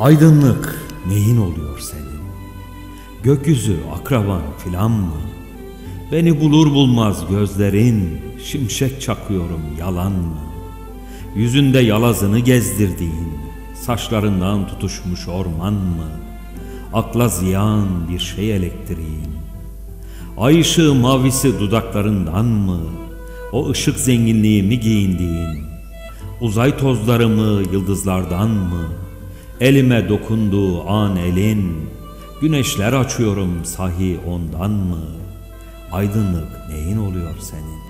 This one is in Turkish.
Aydınlık neyin oluyor senin? Gökyüzü akraban filan mı? Beni bulur bulmaz gözlerin, şimşek çakıyorum yalan mı? Yüzünde yalazını gezdirdiğin, saçlarından tutuşmuş orman mı? Akla ziyan bir şey elektriğin. Ay ışığı mavisi dudaklarından mı? O ışık zenginliği mi giyindiğin? Uzay tozları mı yıldızlardan mı? Elime dokunduğu an elin, Güneşler açıyorum sahi ondan mı? Aydınlık neyin oluyor senin?''